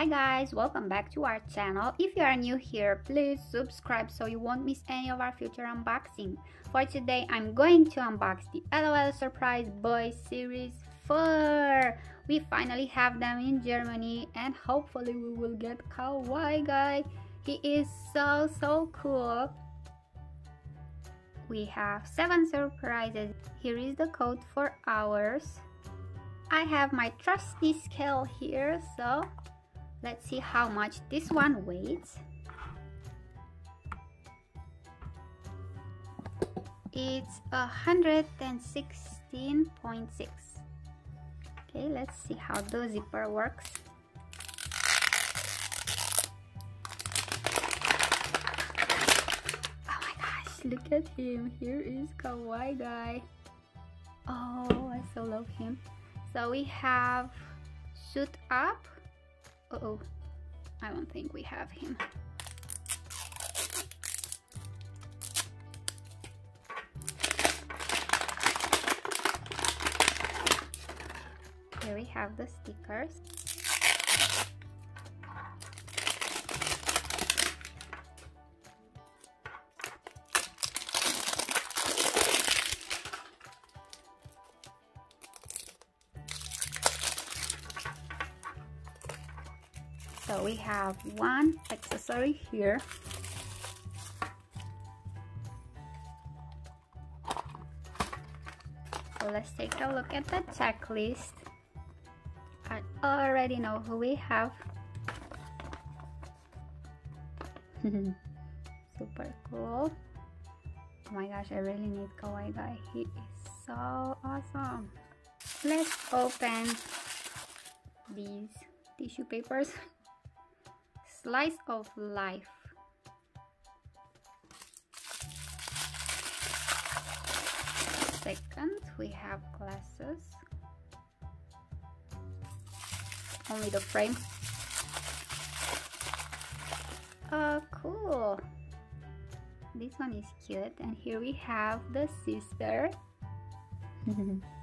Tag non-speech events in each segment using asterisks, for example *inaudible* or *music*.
Hi guys, welcome back to our channel. If you are new here, please subscribe so you won't miss any of our future unboxing. For today, I'm going to unbox the LOL Surprise Boys Series 4. We finally have them in Germany and hopefully we will get Kawaii Guy. He is so so cool. We have 7 surprises. Here is the code for ours. I have my trusty scale here, so let's see how much this one weighs. It's 116.6. Okay, let's see how the zipper works. Oh my gosh, look at him. Here is Kawaii Guy. Oh, I so love him. So we have suit up. Uh oh, I don't think we have him. Here we have the stickers. So we have one accessory here. So let's take a look at the checklist. I already know who we have. *laughs* Super cool. Oh my gosh, I really need Kawaii Guy. He is so awesome. Let's open these tissue papers. *laughs* Slice of life. Second, we have glasses. Only the frame. Oh, cool. This one is cute. And here we have the sister. *laughs*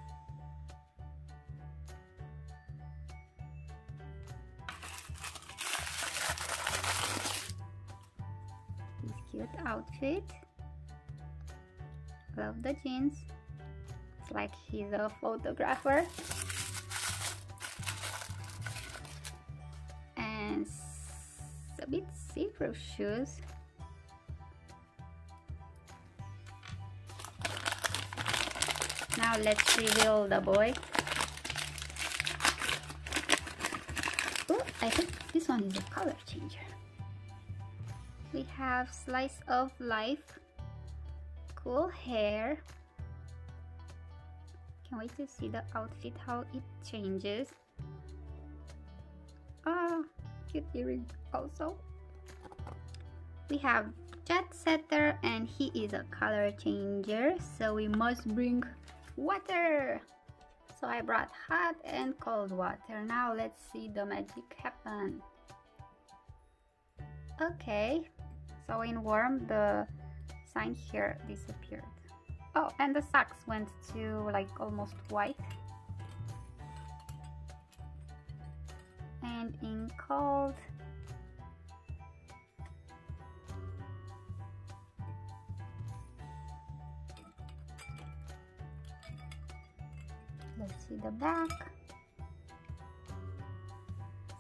outfit. Love the jeans. It's like he's a photographer. And a bit see-through shoes. Now let's reveal the boy. Oh, I think this one is a color changer. We have slice of life, cool hair. Can't wait to see the outfit, how it changes. Ah, cute earring also. We have Jet Setter and he is a color changer, so we must bring water. So I brought hot and cold water. Now let's see the magic happen. Okay, so in warm the sign here disappeared. Oh, and the socks went to like almost white. And in cold let's see the back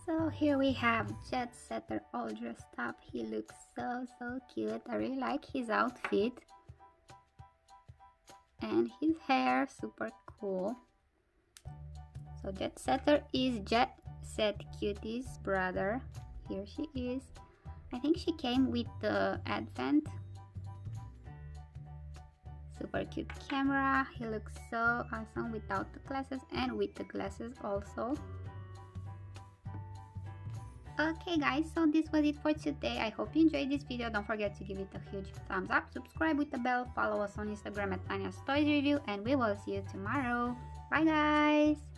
so here we have jet setter all dressed up he looks so so cute. I really like his outfit. And his hair super cool. So jet setter is jet set cutie's brother. Here she is. I think she came with the advent. Super cute camera. He looks so awesome without the glasses and with the glasses also okay guys so this was it for today. I hope you enjoyed this video. Don't forget to give it a huge thumbs up subscribe with the bell follow us on instagram at tanja's toys review and we will see you tomorrow. Bye guys